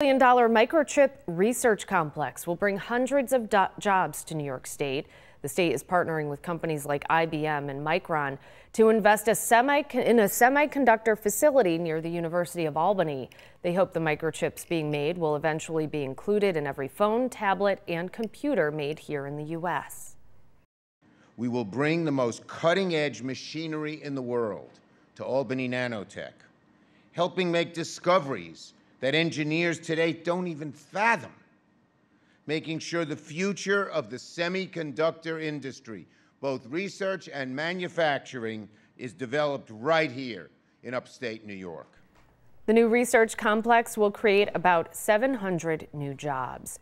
billion dollar microchip research complex will bring hundreds of jobs to New York State. The state is partnering with companies like IBM and Micron to invest a in a semiconductor facility near the University of Albany. They hope the microchips being made will eventually be included in every phone, tablet, and computer made here in the U.S. We will bring the most cutting edge machinery in the world to Albany Nanotech, helping make discoveries that engineers today don't even fathom making sure the future of the semiconductor industry, both research and manufacturing, is developed right here in upstate New York. The new research complex will create about 700 new jobs.